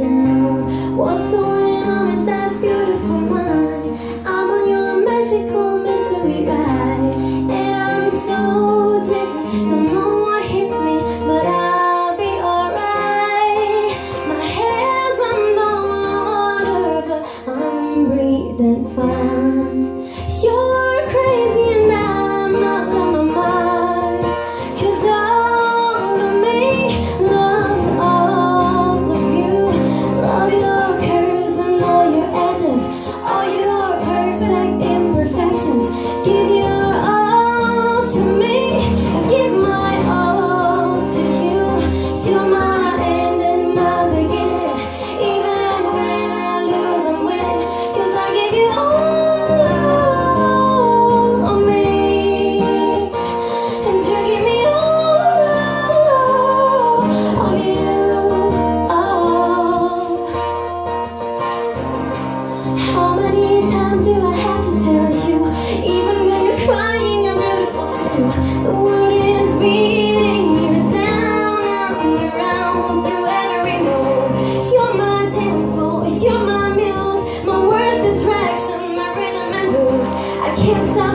down. What's going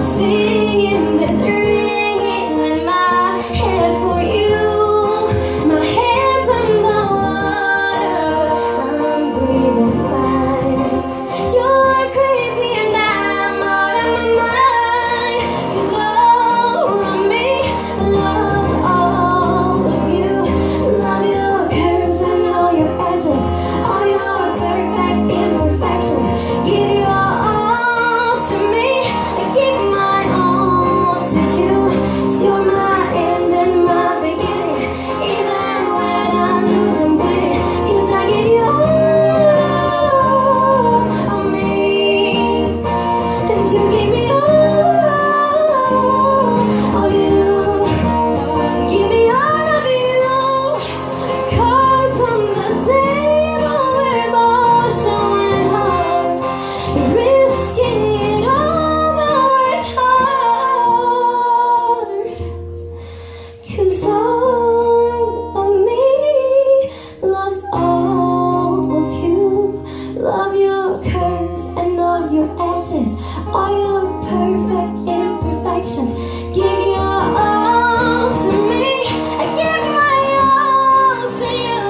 see. I perfect imperfections. Give your all to me. I give my all to you.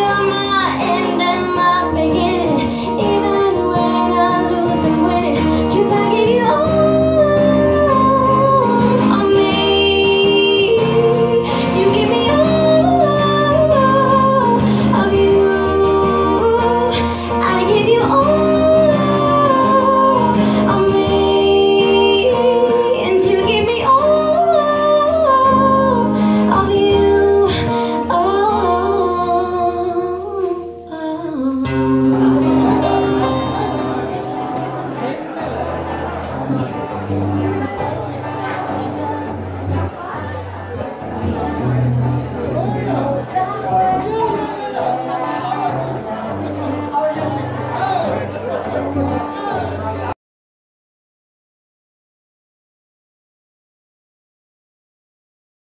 You're my end and my beginning. Even when I I give you all of me. You give me all of you. I give you all.